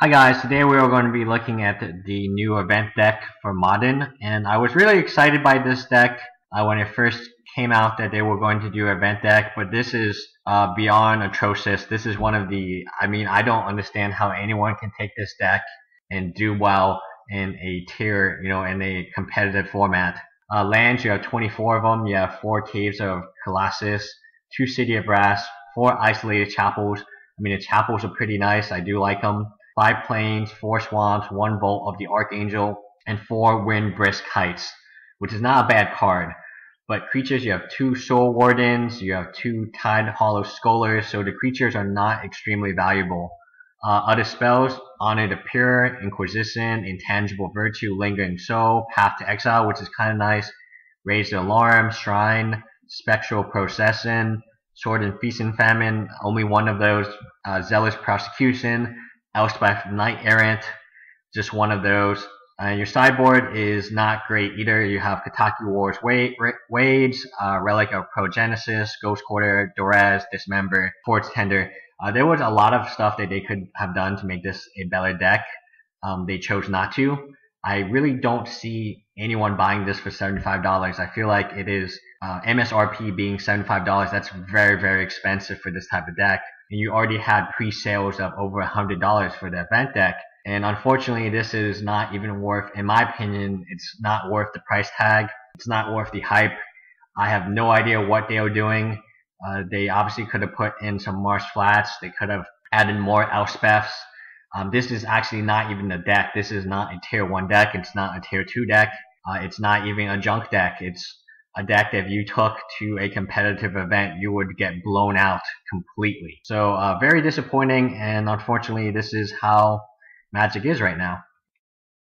Hi guys, today we are going to be looking at the new event deck for Modern and I was really excited by this deck uh, when it first came out that they were going to do event deck but this is uh, beyond atrocious. This is one of the, I mean I don't understand how anyone can take this deck and do well in a tier, you know, in a competitive format. Uh, lands, you have 24 of them, you have 4 Caves of Colossus, 2 City of Brass, 4 Isolated Chapels. I mean the chapels are pretty nice, I do like them five plains, four swamps, one Vault of the Archangel, and four Windbrisk Heights, which is not a bad card. But creatures, you have two Soul Wardens, you have two Tidehollow Scullers, so the creatures are not extremely valuable. Uh, other spells, Honor the Pure, Inquisition, Intangible Virtue, Lingering Soul, Path to Exile, which is kind of nice, Raise the Alarm, Shrine, Spectral Procession, Sword and Feast and Famine, only one of those, uh, Zealous Persecution, Elspeth Knight Errant, just one of those. Uh, your sideboard is not great either. You have Kataki War's Wage, uh, Relic of Progenitus, Ghost Quarter, Duress, Dismember, Forge Tender. Uh, there was a lot of stuff that they could have done to make this a better deck. Um, they chose not to. I really don't see anyone buying this for $75. I feel like it is uh, MSRP being $75. That's very, very expensive for this type of deck and you already had pre-sales of over a hundred dollars for the event deck. And unfortunately, this is not even worth, in my opinion, it's not worth the price tag. It's not worth the hype. I have no idea what they are doing. Uh, they obviously could have put in some Marsh Flats. They could have added more Elspeths. Um, this is actually not even a deck. This is not a tier 1 deck. It's not a tier 2 deck. Uh, it's not even a junk deck. It's a deck if you took to a competitive event, you would get blown out completely. So uh, very disappointing, and unfortunately, this is how Magic is right now.